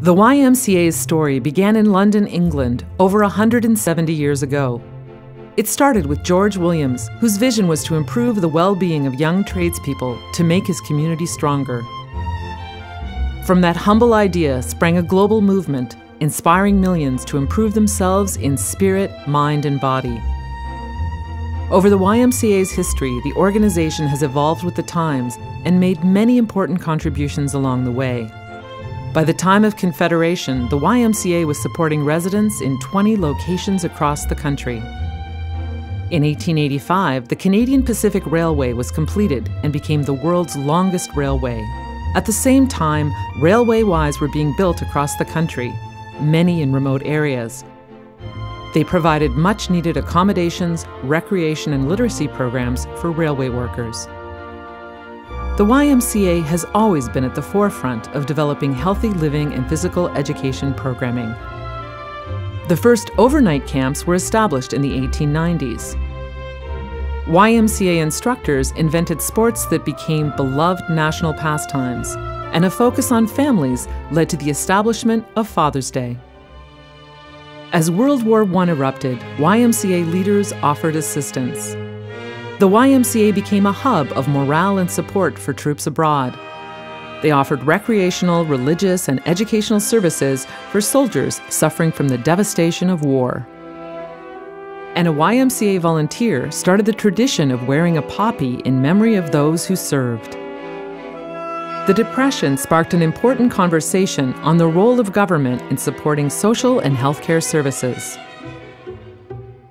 The YMCA's story began in London, England, over 170 years ago. It started with George Williams, whose vision was to improve the well being of young tradespeople to make his community stronger. From that humble idea sprang a global movement, inspiring millions to improve themselves in spirit, mind, and body. Over the YMCA's history, the organization has evolved with the times and made many important contributions along the way. By the time of Confederation, the YMCA was supporting residents in 20 locations across the country. In 1885, the Canadian Pacific Railway was completed and became the world's longest railway. At the same time, railway Ys were being built across the country, many in remote areas. They provided much needed accommodations, recreation, and literacy programs for railway workers. The YMCA has always been at the forefront of developing healthy living and physical education programming. The first overnight camps were established in the 1890s. YMCA instructors invented sports that became beloved national pastimes, and a focus on families led to the establishment of Father's Day. As World War I erupted, YMCA leaders offered assistance. The YMCA became a hub of morale and support for troops abroad. They offered recreational, religious, and educational services for soldiers suffering from the devastation of war. And a YMCA volunteer started the tradition of wearing a poppy in memory of those who served. The Depression sparked an important conversation on the role of government in supporting social and healthcare services.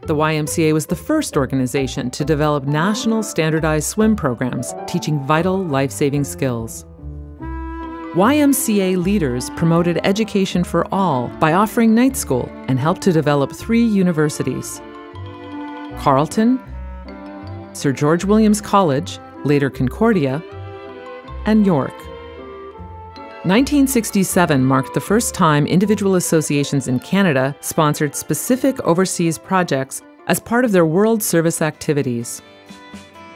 The YMCA was the first organization to develop national standardized swim programs teaching vital life saving skills. YMCA leaders promoted education for all by offering night school and helped to develop three universities Carleton, Sir George Williams College, later Concordia, and York. 1967 marked the first time individual associations in Canada sponsored specific overseas projects as part of their World Service activities.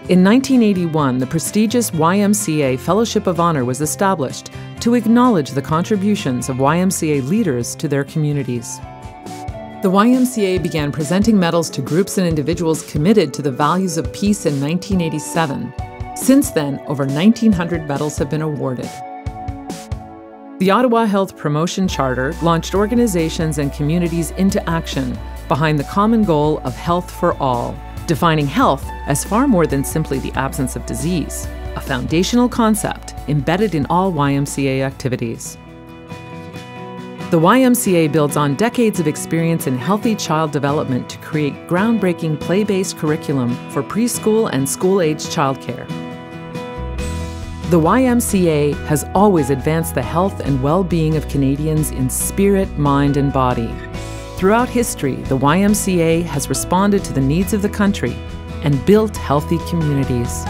In 1981, the prestigious YMCA Fellowship of Honor was established to acknowledge the contributions of YMCA leaders to their communities. The YMCA began presenting medals to groups and individuals committed to the values of peace in 1987. Since then, over 1,900 medals have been awarded. The Ottawa Health Promotion Charter launched organizations and communities into action behind the common goal of health for all, defining health as far more than simply the absence of disease, a foundational concept embedded in all YMCA activities. The YMCA builds on decades of experience in healthy child development to create groundbreaking play based curriculum for preschool and school age childcare. The YMCA has always advanced the health and well being of Canadians in spirit, mind, and body. Throughout history, the YMCA has responded to the needs of the country and built healthy communities.